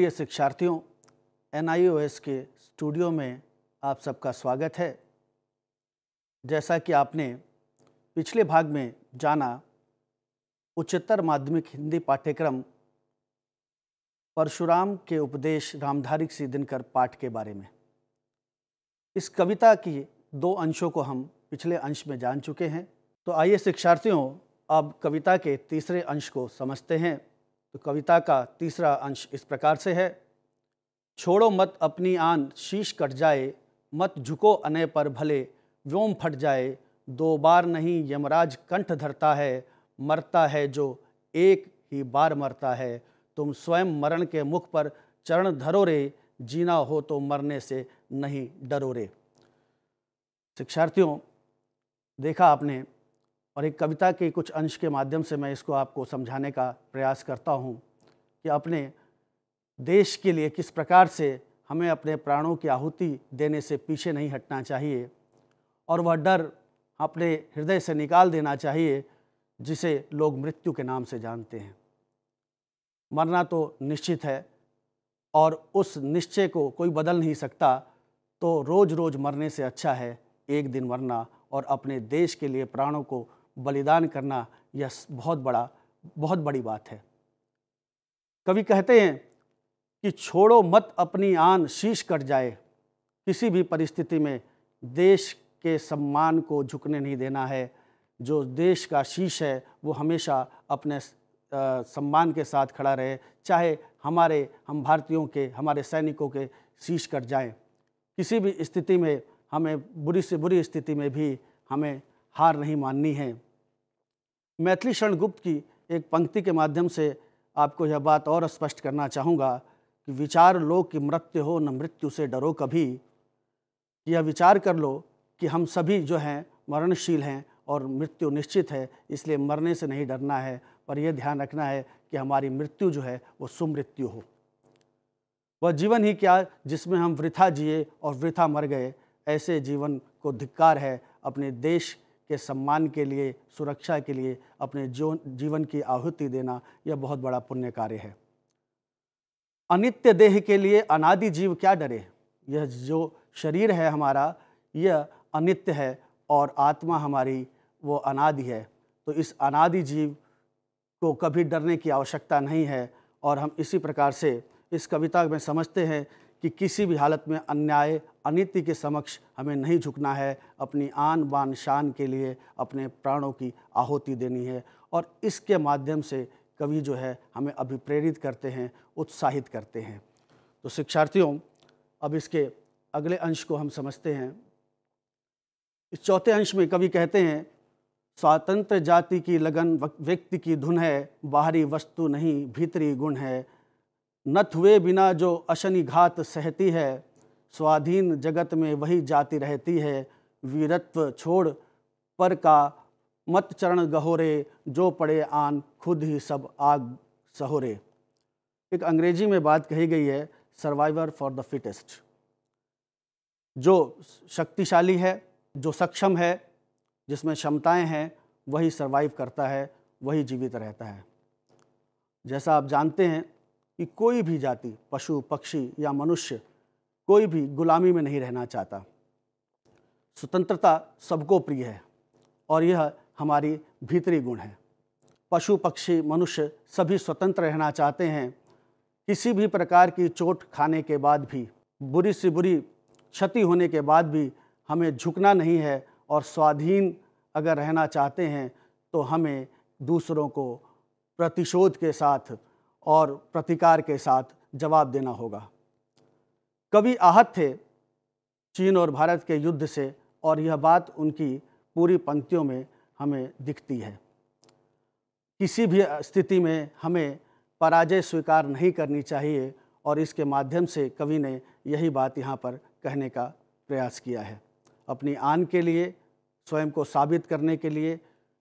प्रिय शिक्षार्थियों एन के स्टूडियो में आप सबका स्वागत है। जैसा कि आपने पिछले भाग में जाना, उच्चतर माध्यमिक हिंदी पाठ्यक्रम, परशुराम के उपदेश रामधारिक सी दिनकर पाठ के बारे में। इस कविता की दो अंशों को हम पिछले अंश में जान चुके हैं। तो आइए शिक्षार्थियों, अब कविता के तीसरे अंश को समझते हैं। तो कविता का तीसरा अंश इस प्रकार से है। छोड़ो मत अपनी आन, शीश कट जाए, मत झुको अनय पर भले, व्योम फट जाए, दो बार नहीं यमराज कंठ धरता है, मरता है जो एक ही बार मरता है। तुम स्वयं मरण के मुख पर चरण धरो रे, जीना हो तो मरने से नहीं डरो रे। शिक्षार्थियों, देखा आपने और एक कविता के कुछ अंश के माध्यम से मैं इसको आपको समझाने का प्रयास करता हूँ कि अपने देश के लिए किस प्रकार से हमें अपने प्राणों की आहुति देने से पीछे नहीं हटना चाहिए और वह डर अपने हृदय से निकाल देना चाहिए जिसे लोग मृत्यु के नाम से जानते हैं। मरना तो निश्चित है और उस निश्चय को कोई बदल नहीं सकता तो रोज़ रोज़ मरने से अच्छा है एक दिन मरना और अपने देश के लिए प्राणों को बलिदान करना यह बहुत बड़ा, बहुत बड़ी बात है। कवि कहते हैं कि छोड़ो मत अपनी आन शीश कट जाए। किसी भी परिस्थिति में देश के सम्मान को झुकने नहीं देना है। जो देश का शीश है, वो हमेशा अपने सम्मान के साथ खड़ा रहे। चाहे हमारे, हम भारतीयों के, हमारे सैनिकों के शीश कट जाएँ। किसी भी स्थिति में हमें बुरी से बुरी स्थिति में भी हमें हार नहीं माननी है। मैथिली शरण गुप्त की एक पंक्ति के माध्यम से आपको यह बात और स्पष्ट करना चाहूँगा कि विचार लो कि मृत्यु हो, न मृत्यु से डरो कभी। यह विचार कर लो कि हम सभी जो हैं, मरणशील हैं और मृत्यु निश्चित है, इसलिए मरने से नहीं डरना है, पर यह ध्यान रखना है कि हमारी मृत्यु जो है, वो सुमृत्यु हो। वह जीवन ही क्या जिसमें हम वृथा जिए और वृथा मर गए, ऐसे जीवन को धिक्कार है अपने देश के सम्मान के लिए, सुरक्षा के लिए, अपने जो, जीवन की आहुति देना यह बहुत बड़ा पुण्य कार्य है। अनित्य देह के लिए अनादि जीव क्या डरे? यह जो शरीर है हमारा, यह अनित्य है और आत्मा हमारी, वो अनादि है। तो इस अनादि जीव को कभी डरने की आवश्यकता नहीं है और हम इसी प्रकार से इस कविता में समझते हैं कि किसी भी हालत में अन्याय, अनिति के समक्ष हमें नहीं झुकना है। अपनी आन बान शान के लिए अपने प्राणों की आहुति देनी है और इसके माध्यम से कवि जो है हमें अभिप्रेरित करते हैं, उत्साहित करते हैं। तो शिक्षार्थियों, अब इसके अगले अंश को हम समझते हैं। इस चौथे अंश में कवि कहते हैं, स्वातंत्र जाति की लगन व्यक्ति की धुन है, बाहरी वस्तु नहीं, भीतरी गुण है। नथ हुए बिना जो अशनि घात सहती है, स्वाधीन जगत में वही जाति रहती है। वीरत्व छोड़, पर का मत चरण गहोरे, जो पड़े आन खुद ही सब आग सहोरे। एक अंग्रेज़ी में बात कही गई है सर्वाइवर फॉर द फिटेस्ट जो शक्तिशाली है, जो सक्षम है, जिसमें क्षमताएँ हैं, वही सर्वाइव करता है, वही जीवित रहता है। जैसा आप जानते हैं कि कोई भी जाति, पशु, पक्षी या मनुष्य कोई भी गुलामी में नहीं रहना चाहता। स्वतंत्रता सबको प्रिय है और यह हमारी भीतरी गुण है। पशु, पक्षी, मनुष्य सभी स्वतंत्र रहना चाहते हैं। किसी भी प्रकार की चोट खाने के बाद भी, बुरी से बुरी क्षति होने के बाद भी हमें झुकना नहीं है और स्वाधीन अगर रहना चाहते हैं तो हमें दूसरों को प्रतिशोध के साथ और प्रतिकार के साथ जवाब देना होगा। कवि आहत थे चीन और भारत के युद्ध से, और यह बात उनकी पूरी पंक्तियों में हमें दिखती है। किसी भी स्थिति में हमें पराजय स्वीकार नहीं करनी चाहिए, और इसके माध्यम से कवि ने यही बात यहाँ पर कहने का प्रयास किया है। अपनी आन के लिए, स्वयं को साबित करने के लिए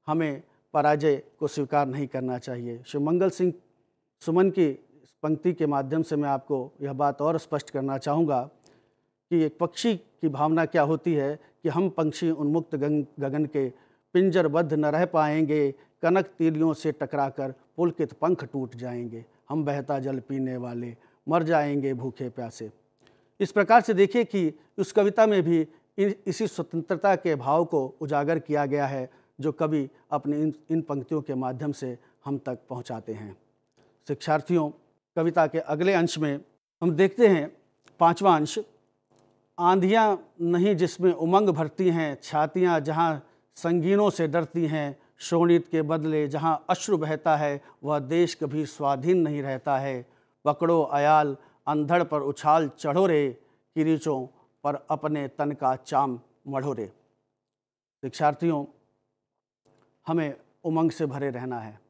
हमें पराजय को स्वीकार नहीं करना चाहिए। शिवमंगल सिंह सुमन की पंक्ति के माध्यम से मैं आपको यह बात और स्पष्ट करना चाहूँगा कि एक पक्षी की भावना क्या होती है कि हम पंक्षी उन्मुक्त गगन के पिंजरबद्ध न रह पाएँगे, कनक तीलियों से टकराकर पुलकित पंख टूट जाएँगे, हम बहता जल पीने वाले मर जाएँगे भूखे प्यासे। इस प्रकार से देखिए कि उस कविता में भी इसी स्वतंत्रता के भाव को उजागर किया गया है, जो कवि अपने इन इन पंक्तियों के माध्यम से हम तक पहुंचाते हैं। शिक्षार्थियों, कविता के अगले अंश में हम देखते हैं, पांचवा अंश, आंधियाँ नहीं जिसमें उमंग भरती हैं, छातियाँ जहाँ संगीनों से डरती हैं, शोणित के बदले जहाँ अश्रु बहता है, वह देश कभी स्वाधीन नहीं रहता है। पकड़ो अयाल अंधड़ पर उछाल चढ़ो रे किरीचों पर अपने तन का चाम मढ़ो रे शिक्षार्थियों, हमें उमंग से भरे रहना है।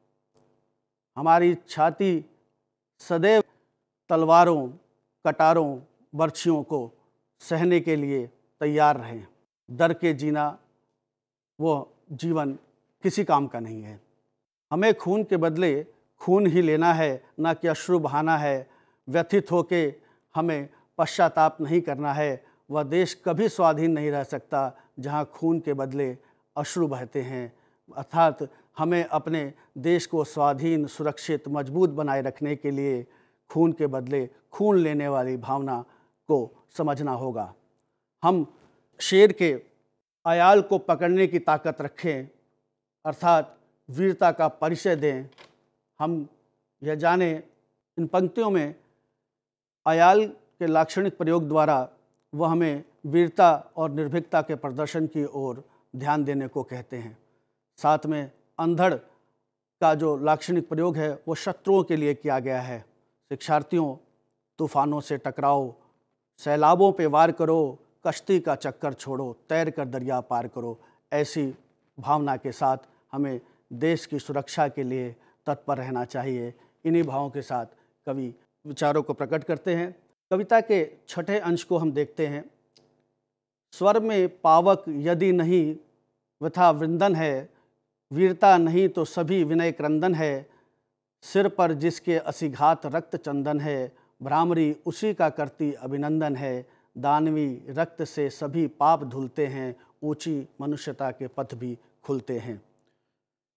हमारी छाती सदैव तलवारों, कटारों, बर्छियों को सहने के लिए तैयार रहें। डर के जीना, वो जीवन किसी काम का नहीं है। हमें खून के बदले खून ही लेना है, ना कि अश्रु बहाना है। व्यथित होके हमें पश्चाताप नहीं करना है। वह देश कभी स्वाधीन नहीं रह सकता जहाँ खून के बदले अश्रु बहते हैं। अर्थात हमें अपने देश को स्वाधीन, सुरक्षित, मज़बूत बनाए रखने के लिए खून के बदले खून लेने वाली भावना को समझना होगा। हम शेर के आयाल को पकड़ने की ताकत रखें, अर्थात वीरता का परिचय दें। हम यह जाने, इन पंक्तियों में आयाल के लाक्षणिक प्रयोग द्वारा वह हमें वीरता और निर्भीकता के प्रदर्शन की ओर ध्यान देने को कहते हैं। साथ में अंधड़ का जो लाक्षणिक प्रयोग है, वो शत्रुओं के लिए किया गया है। शिक्षार्थियों, तूफानों से टकराओ, सैलाबों पे वार करो, कश्ती का चक्कर छोड़ो, तैर कर दरिया पार करो। ऐसी भावना के साथ हमें देश की सुरक्षा के लिए तत्पर रहना चाहिए। इन्हीं भावों के साथ कवि विचारों को प्रकट करते हैं। कविता के छठे अंश को हम देखते हैं। स्वर में पावक यदि नहीं, वथा वृंदन है वीरता नहीं तो सभी विनय क्रंदन है। सिर पर जिसके असिघात रक्त चंदन है, भ्रामरी उसी का करती अभिनंदन है। दानवी रक्त से सभी पाप धुलते हैं, ऊँची मनुष्यता के पथ भी खुलते हैं।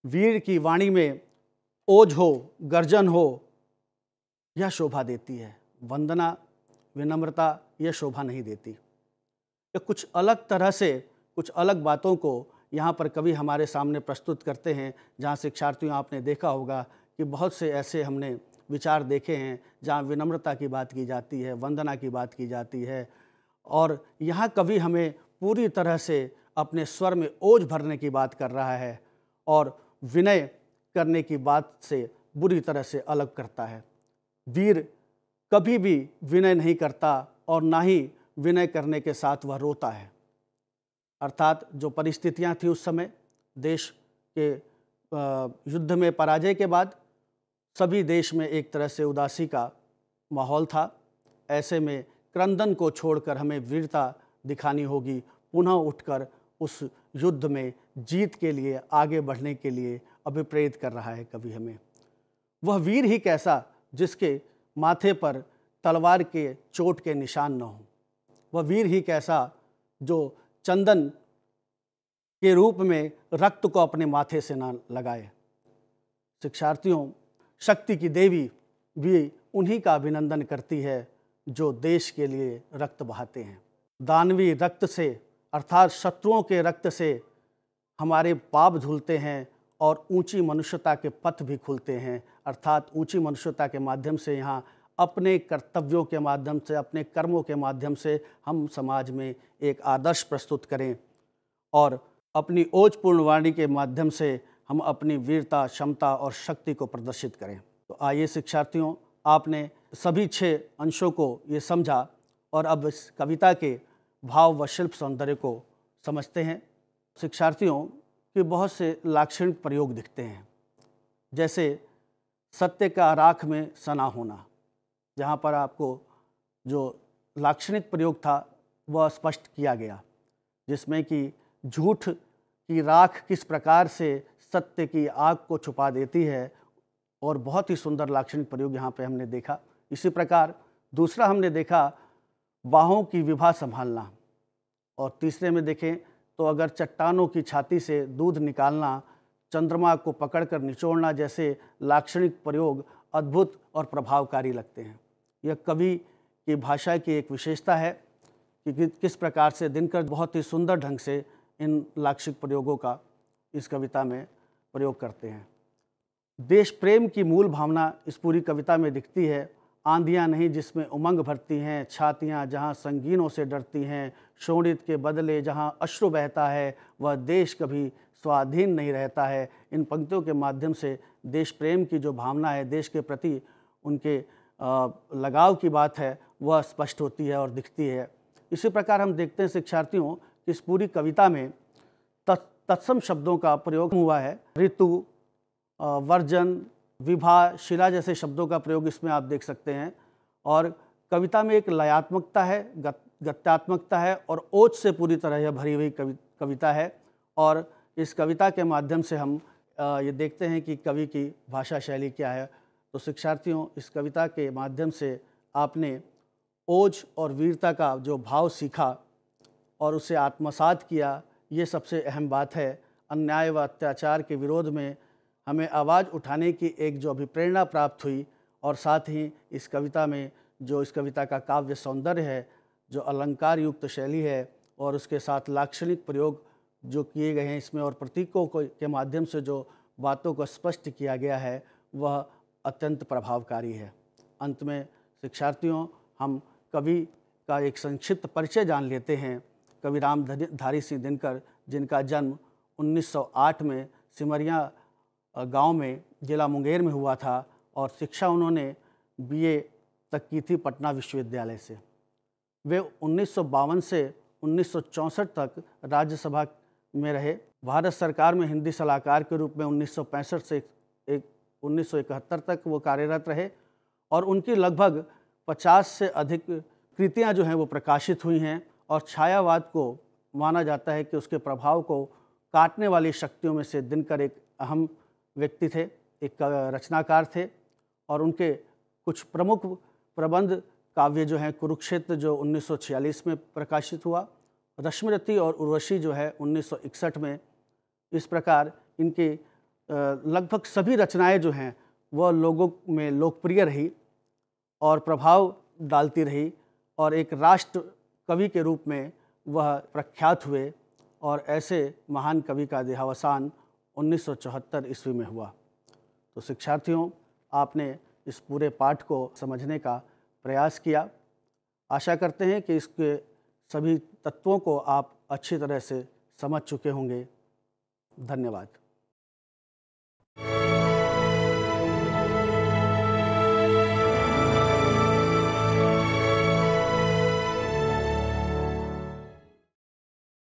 वीर की वाणी में, ओझ हो, गर्जन हो, यह शोभा देती है। वंदना, विनम्रता, यह शोभा नहीं देती। ये कुछ अलग तरह से, कुछ अलग बातों को यहाँ पर कवि हमारे सामने प्रस्तुत करते हैं, जहाँ शिक्षार्थियों, आपने देखा होगा कि बहुत से ऐसे हमने विचार देखे हैं, जहाँ विनम्रता की बात की जाती है, वंदना की बात की जाती है। और यहाँ कवि हमें पूरी तरह से अपने स्वर में ओझ भरने की बात कर रहा है और विनय करने की बात से बुरी तरह से अलग करता है। वीर कभी भी विनय नहीं करता और ना ही विनय करने के साथ वह रोता है। अर्थात जो परिस्थितियाँ थी उस समय, देश के युद्ध में पराजय के बाद सभी देश में एक तरह से उदासी का माहौल था। ऐसे में क्रंदन को छोड़कर हमें वीरता दिखानी होगी, पुनः उठकर उस युद्ध में जीत के लिए, आगे बढ़ने के लिए अभिप्रेरित कर रहा है कवि हमें। वह वीर ही कैसा जिसके माथे पर तलवार के चोट के निशान न हो। वह वीर ही कैसा जो चंदन के रूप में रक्त को अपने माथे से ना लगाए। शिक्षार्थियों, शक्ति की देवी भी उन्हीं का अभिनंदन करती है जो देश के लिए रक्त बहाते हैं। दानवी रक्त से, अर्थात शत्रुओं के रक्त से हमारे पाप धुलते हैं और ऊँची मनुष्यता के पथ भी खुलते हैं। अर्थात ऊँची मनुष्यता के माध्यम से यहाँ अपने कर्तव्यों के माध्यम से, अपने कर्मों के माध्यम से हम समाज में एक आदर्श प्रस्तुत करें और अपनी ओजपूर्ण वाणी के माध्यम से हम अपनी वीरता, क्षमता और शक्ति को प्रदर्शित करें। तो आइए शिक्षार्थियों, आपने सभी छः अंशों को ये समझा और अब इस कविता के भाव व शिल्प सौंदर्य को समझते हैं। शिक्षार्थियों, के बहुत से लाक्षणिक प्रयोग दिखते हैं, जैसे सत्य का राख में सना होना। जहाँ पर आपको जो लाक्षणिक प्रयोग था, वह स्पष्ट किया गया, जिसमें कि झूठ की राख किस प्रकार से सत्य की आग को छुपा देती है और बहुत ही सुंदर लाक्षणिक प्रयोग यहाँ पे हमने देखा। इसी प्रकार दूसरा हमने देखा, बाहों की विभा संभालना। और तीसरे में देखें तो अगर चट्टानों की छाती से दूध निकालना, चंद्रमा को पकड़कर निचोड़ना जैसे लाक्षणिक प्रयोग अद्भुत और प्रभावकारी लगते हैं। यह कवि की भाषा की एक विशेषता है कि किस प्रकार से दिनकर बहुत ही सुंदर ढंग से इन लाक्षिक प्रयोगों का इस कविता में प्रयोग करते हैं। देश प्रेम की मूल भावना इस पूरी कविता में दिखती है। आंधियाँ नहीं जिसमें उमंग भरती हैं, छातियाँ जहाँ संगीनों से डरती हैं, शोणित के बदले जहाँ अश्रु बहता है, वह देश कभी स्वाधीन नहीं रहता है। इन पंक्तियों के माध्यम से देश प्रेम की जो भावना है, देश के प्रति उनके लगाव की बात है, वह स्पष्ट होती है और दिखती है। इसी प्रकार हम देखते हैं शिक्षार्थियों कि इस पूरी कविता में तत्सम शब्दों का प्रयोग हुआ है। ऋतु वर्जन, विभा, शिला जैसे शब्दों का प्रयोग इसमें आप देख सकते हैं। और कविता में एक लयात्मकता है गत्यात्मकता है और ओज से पूरी तरह यह भरी हुई कवि, कविता है। और इस कविता के माध्यम से हम ये देखते हैं कि कवि की भाषा शैली क्या है तो शिक्षार्थियों, इस कविता के माध्यम से आपने ओज और वीरता का जो भाव सीखा और उसे आत्मसात किया, ये सबसे अहम बात है। अन्याय व अत्याचार के विरोध में हमें आवाज़ उठाने की एक जो अभिप्रेरणा प्राप्त हुई और साथ ही इस कविता में जो इस कविता का काव्य सौंदर्य है, जो अलंकार युक्त शैली है और उसके साथ लाक्षणिक प्रयोग जो किए गए हैं इसमें और प्रतीकों को के माध्यम से जो बातों को स्पष्ट किया गया है, वह अत्यंत प्रभावकारी है। अंत में शिक्षार्थियों, हम कवि का एक संक्षिप्त परिचय जान लेते हैं। कवि राम धारी सिंह दिनकर, जिनका जन्म 1908 में सिमरिया गाँव में जिला मुंगेर में हुआ था और शिक्षा उन्होंने बीए तक की थी पटना विश्वविद्यालय से। वे उन्नीस सौ बावन से उन्नीस सौ चौंसठ तक राज्यसभा में रहे। भारत सरकार में हिंदी सलाहकार के रूप में 1965 से एक उन्नीस सौ इकहत्तर तक वो कार्यरत रहे और उनकी लगभग 50 से अधिक कृतियाँ जो हैं वो प्रकाशित हुई हैं और छायावाद को माना जाता है कि उसके प्रभाव को काटने वाली शक्तियों में से दिनकर एक अहम व्यक्ति थे, एक रचनाकार थे और उनके कुछ प्रमुख प्रबंध काव्य जो हैं, कुरुक्षेत्र जो 1946 में प्रकाशित हुआ रश्मिरति और उर्वशी जो है 1961 में, इस प्रकार इनके लगभग सभी रचनाएँ जो हैं, वह लोगों में लोकप्रिय रही और प्रभाव डालती रही और एक राष्ट्र कवि के रूप में वह प्रख्यात हुए और ऐसे महान कवि का देहावसान 1974 ईस्वी में हुआ। तो शिक्षार्थियों, आपने इस पूरे पाठ को समझने का प्रयास किया। आशा करते हैं कि इसके सभी तत्वों को आप अच्छी तरह से समझ चुके होंगे। धन्यवाद।